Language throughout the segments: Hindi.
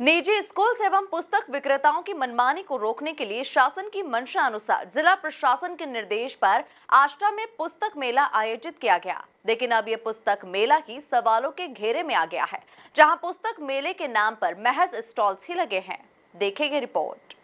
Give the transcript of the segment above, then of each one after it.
निजी स्कूल एवं पुस्तक विक्रेताओं की मनमानी को रोकने के लिए शासन की मंशा अनुसार जिला प्रशासन के निर्देश पर आष्टा में पुस्तक मेला आयोजित किया गया। लेकिन अब ये पुस्तक मेला ही सवालों के घेरे में आ गया है, जहाँ पुस्तक मेले के नाम पर महज स्टॉल्स ही लगे हैं। देखेंगे रिपोर्ट।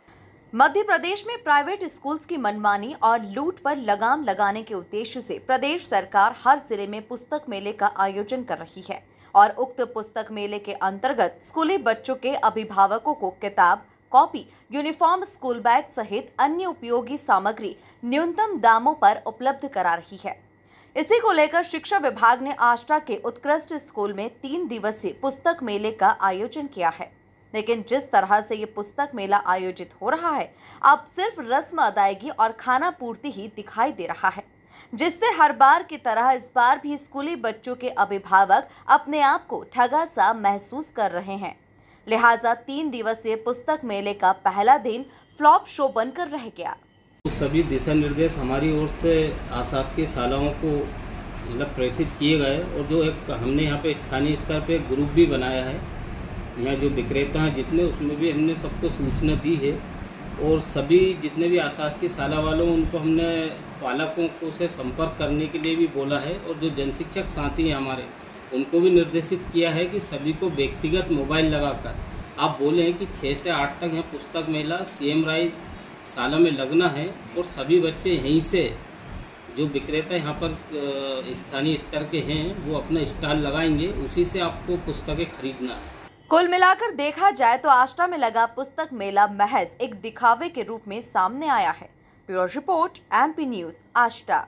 मध्य प्रदेश में प्राइवेट स्कूल्स की मनमानी और लूट पर लगाम लगाने के उद्देश्य से प्रदेश सरकार हर ज़िले में पुस्तक मेले का आयोजन कर रही है। और उक्त पुस्तक मेले के अंतर्गत स्कूली बच्चों के अभिभावकों को किताब, कॉपी, यूनिफॉर्म, स्कूल बैग सहित अन्य उपयोगी सामग्री न्यूनतम दामों पर उपलब्ध करा रही है। इसी को लेकर शिक्षा विभाग ने आष्टा के उत्कृष्ट स्कूल में तीन दिवसीय पुस्तक मेले का आयोजन किया है। लेकिन जिस तरह से ये पुस्तक मेला आयोजित हो रहा है, अब सिर्फ़ रस्म अदायगी और खाना पूर्ति ही दिखाई दे रहा है। जिससे हर बार की तरह इस बार भी स्कूली बच्चों के अभिभावक अपने आप को ठगा सा महसूस कर रहे हैं। लिहाजा तीन दिवसीय पुस्तक मेले का पहला दिन फ्लॉप शो बनकर रह गया। तो सभी दिशा निर्देश हमारी ओर से आशासकीय शालाओं को मतलब प्रेषित किए गए और जो एक हमने यहाँ पे स्थानीय स्तर पे ग्रुप भी बनाया है। यहाँ जो विक्रेता हैं जितने, उसमें भी हमने सबको सूचना दी है और सभी जितने भी आशासकीय शाला वालों, उनको हमने पालकों को से संपर्क करने के लिए भी बोला है और जो जनशिक्षक साथी हैं हमारे, उनको भी निर्देशित किया है कि सभी को व्यक्तिगत मोबाइल लगाकर, आप बोले कि छः से आठ तक यहाँ पुस्तक मेला सी एम राय साला में लगना है और सभी बच्चे यहीं से जो विक्रेता यहाँ पर स्थानीय स्तर के हैं, वो अपना स्टॉल लगाएँगे, उसी से आपको पुस्तकें खरीदना है। कुल मिलाकर देखा जाए तो आष्टा में लगा पुस्तक मेला महज एक दिखावे के रूप में सामने आया है। Bureau report, MP news, Ashta.